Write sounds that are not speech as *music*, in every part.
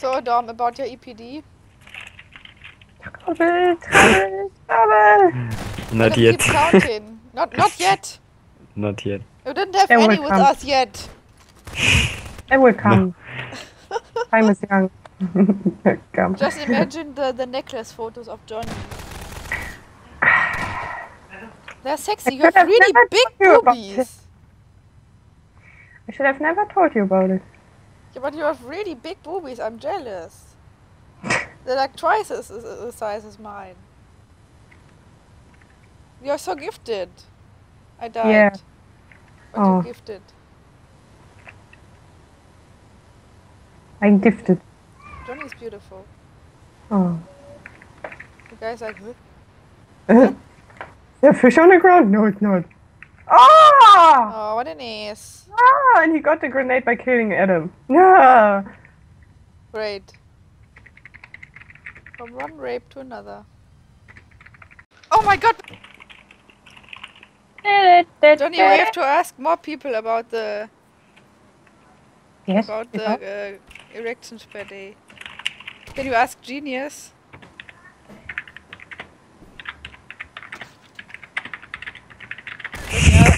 So, Dom, about your EPD. Trouble, trouble, trouble. Not Keep yet. counting. not, not *laughs* yet. Not yet. You didn't have They will any with come. us yet. It will come. *laughs* Time is young. *laughs* come. Just imagine the, the necklace photos of Johnny. They're sexy. You have have really big told you about boobies. I should have never told you about it. Yeah, but you have really big boobies. I'm jealous. *laughs* They're like twice as, as, as size as mine. You're so gifted. I died. Yeah. But Oh. you're gifted. I'm gifted. Johnny's beautiful. Oh. The guy's like, huh? The fish on the ground? No, it's not. Ah! oh, what an ace. Ah! And he got the grenade by killing Adam. Yeah. Great. From one rape to another. Oh my god! Johnny, we have to ask more people about the Yes. about the uh, erections per day. Can you ask Genius?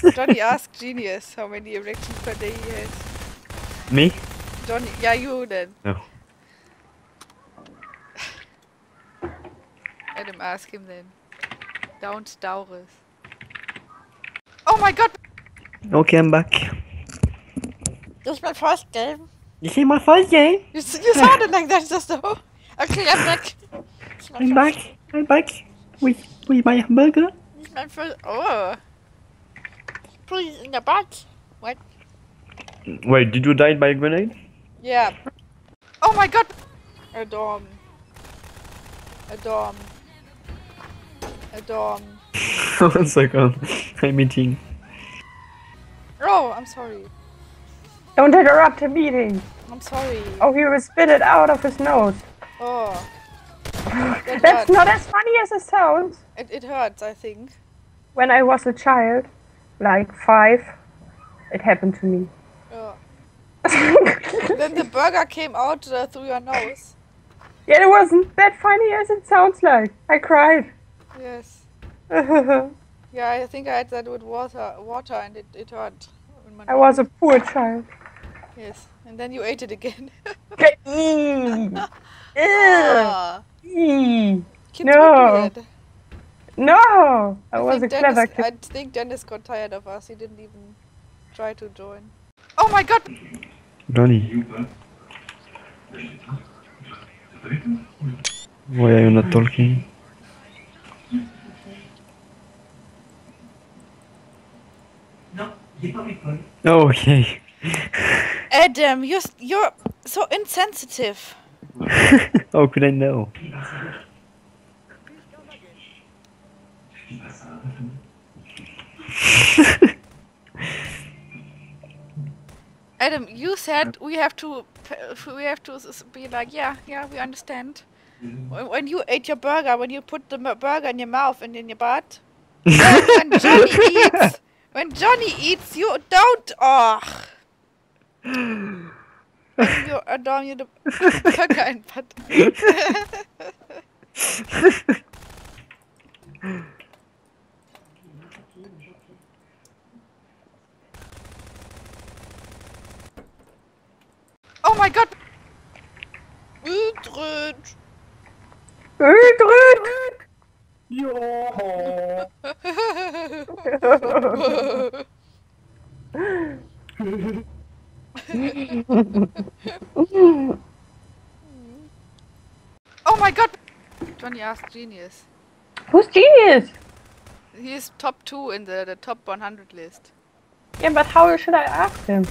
Johnny, ask, Johnny ask Genius how many erections per day he has. Me? Johnny, yeah, you then. No. Adam, ask him then. Don't Daures. Oh my god! Okay, I'm back. This is my first game. This is my first game. You, s- you sounded like that just now. Okay, I'm back. I'm back. I'm back. With with my hamburger. It's my first. Oh. Please in the butt. What? Wait, did you die by a grenade? Yeah. Oh my god! A dorm. A dorm. A dorm. *laughs* One second. *laughs* I'm eating. Oh, I'm sorry. Don't interrupt a meeting. I'm sorry. Oh, he will spit it out of his nose. Oh. *sighs* That That's hurts. not as funny as it sounds. It, it hurts, I think. When I was a child, like five, it happened to me. Oh. yeah, *laughs* Then the burger came out uh, through your nose. Yeah, it wasn't that funny as it sounds like. I cried. Yes. *laughs* Yeah, I think I had that with water, water, and it, it hurt. in my was a poor child. Yes, and then you ate it again. Ew. *laughs* Ah, kids No. Would do that. No, I, was a think clever Dennis, kid. I think Dennis got tired of us. He didn't even try to join. Oh my god! Johnny. Why are you not talking? Oh, okay. *laughs* Adam, you're you're so insensitive. *laughs* How could I know? *laughs* Adam, you said we have to we have to be like, yeah, yeah, we understand. When when you ate your burger, when you put the burger in your mouth and in your butt, when, when Johnny *laughs* eats, when Johnny eats, you don't. Oh. You adorn you the *laughs* burger butt. Üdrüt. Üdrüt. oh my god! Johnny asked Genius. Who's genius? He's top two in the, the top 100 list. Yeah, but how should I ask him?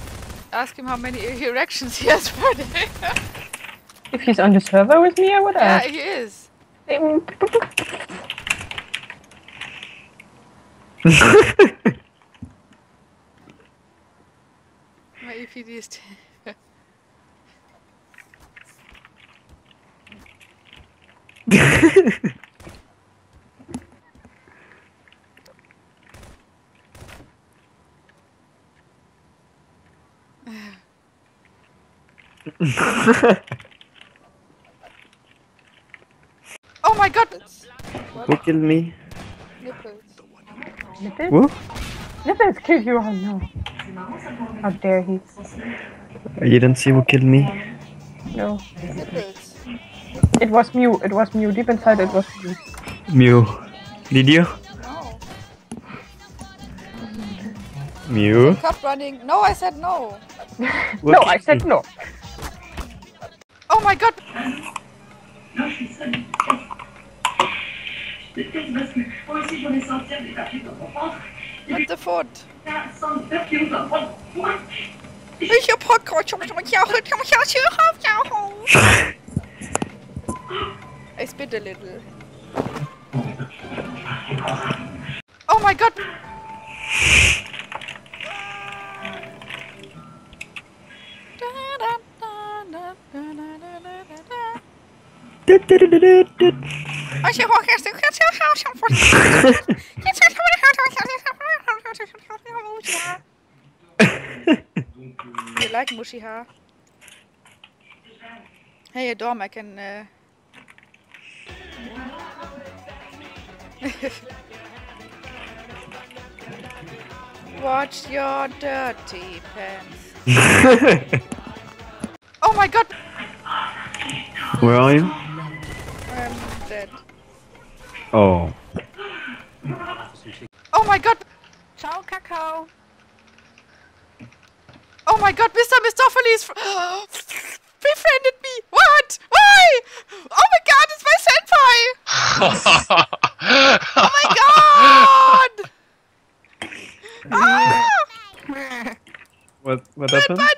Ask him how many erections he has per day. *laughs* If he's on the server with me, I would yeah, he is. *laughs* My EPD is. *laughs* *laughs* my god! Who killed me? Nipples. Nipples? Who? Nipples killed you. Oh no. How dare he? I didn't see who killed me. No. Nipples. It was Myuu. It was Myuu. Deep inside it was Myuu. Myuu. Did you? No. Myuu? Cup running. No, I said no. No, I said no. Oh my god! What the fuck? Ich hab Hock, ich hab mich auch, ich hab mich auch, ich hab mich auch. I spit a little. Oh my god! da, da, da, da, da, da. Ich hab auch erst You like mushy hair? Hey, a Dom, I can. Uh... Watch your dirty pants. Oh my god! Where are you? I'm dead. Oh. Oh my god! Ciao, Kakao. Oh my god, Mr. Mistoffelees fr- *gasps* befriended me! What? Why? Oh my god, it's my senpai! *laughs* Oh my god! *laughs* Ah! What what happened? Senpai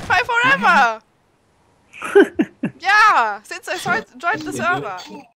been my senpai forever! *laughs* yeah, since I joined joined the server.